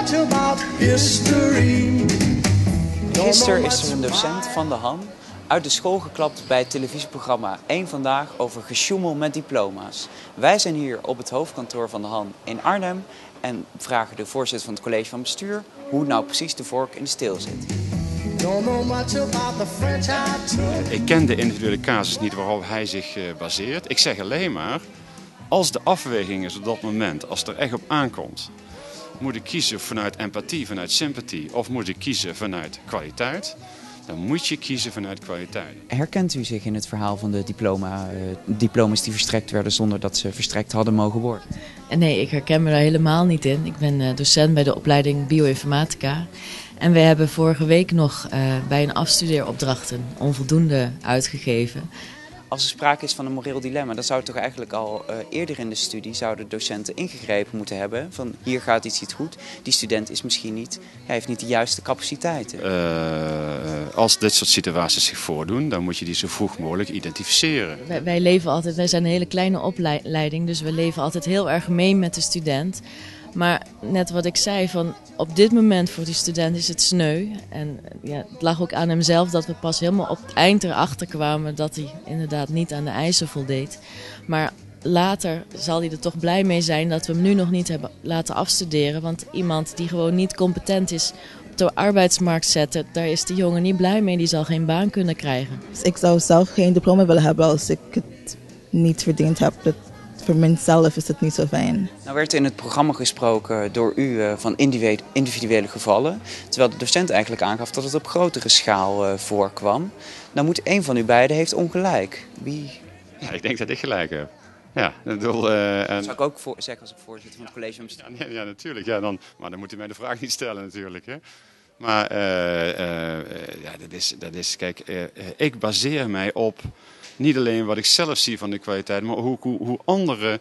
much about history. Gisteren is er een docent van de HAN uit de school geklapt bij het televisieprogramma 1 Vandaag over gesjoemel met diploma's. Wij zijn hier op het hoofdkantoor van de HAN in Arnhem en vragen de voorzitter van het college van bestuur hoe nou precies de vork in de steel zit. Ik ken de individuele casus niet waarop hij zich eh, baseert. Ik zeg alleen maar, als de afweging is op dat moment, als het er echt op aankomt, moet ik kiezen vanuit empathie, vanuit sympathie, of moet ik kiezen vanuit kwaliteit, dan moet je kiezen vanuit kwaliteit. Herkent u zich in het verhaal van de diploma, eh, diploma's die verstrekt werden zonder dat ze verstrekt hadden mogen worden? En nee, ik herken me daar helemaal niet in. Ik ben eh, docent bij de opleiding Bioinformatica. En we hebben vorige week nog eh, bij een afstudeeropdrachten onvoldoende uitgegeven. Als er sprake is van een moreel dilemma, dan zou toch eigenlijk al eh, eerder in de studie zouden docenten ingegrepen moeten hebben. Van hier gaat iets niet goed. Die student is misschien niet, hij heeft niet de juiste capaciteiten. Eh, als dit soort situaties zich voordoen, dan moet je die zo vroeg mogelijk identificeren. Wij, wij leven altijd, wij zijn een hele kleine opleiding, dus we leven altijd heel erg mee met de student. Maar net wat ik zei, van op dit moment voor die student is het sneu. En ja, het lag ook aan hemzelf dat we pas helemaal op het eind erachter kwamen dat hij inderdaad niet aan de eisen voldeed. Maar later zal hij er toch blij mee zijn dat we hem nu nog niet hebben laten afstuderen. Want iemand die gewoon niet competent is op de arbeidsmarkt zetten, daar is die jongen niet blij mee. Die zal geen baan kunnen krijgen. Ik zou zelf geen diploma willen hebben als ik het niet verdiend heb. Voor mezelf is het niet zo fijn. Nou werd in het programma gesproken door u eh, van individu- individuele gevallen. Terwijl de docent eigenlijk aangaf dat het op grotere schaal eh, voorkwam. Nou moet een van u beiden heeft ongelijk. Wie Ja, ik denk dat ik gelijk heb. Ja, ik bedoel, eh, en... zou ik ook voor, zeggen als ik voorzitter van het college van bestuur? Ja, nee, ja, natuurlijk. Ja, dan, maar dan moet u mij de vraag niet stellen natuurlijk. Hè. Maar eh, eh, eh, ja, dat is, dat is kijk, ik baseer mij op niet alleen wat ik zelf zie van de kwaliteit, maar hoe, hoe, hoe anderen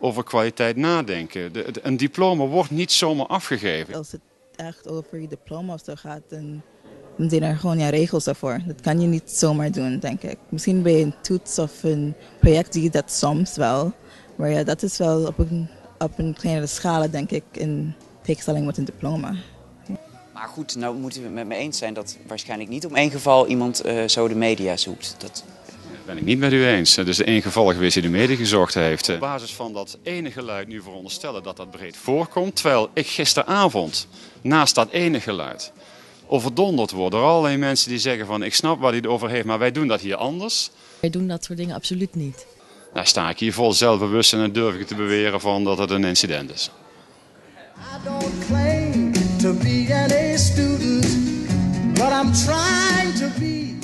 over kwaliteit nadenken. De, de- een diploma wordt niet zomaar afgegeven. Als het echt over je diploma of zo gaat, dan, dan zijn er gewoon ja, regels daarvoor. Dat kan je niet zomaar doen, denk ik. Misschien bij een toets of een project zie je dat soms wel. Maar ja, dat is wel op een, op een kleinere schaal, denk ik, in tegenstelling met een diploma. Maar goed, nou moeten we het met me eens zijn dat waarschijnlijk niet om één geval iemand eh, zo de media zoekt. Dat ben ik niet met u eens. Het is één geval geweest die de mede gezocht heeft. Op basis van dat ene geluid nu veronderstellen dat dat breed voorkomt. Terwijl ik gisteravond naast dat ene geluid overdonderd word door allerlei mensen die zeggen van ik snap waar hij het over heeft, maar wij doen dat hier anders. Wij doen dat soort dingen absoluut niet. Nou sta ik hier vol zelfbewustzijn en durf ik te beweren van dat het een incident is. I don't claim to be an A student, but I'm trying to be